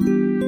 you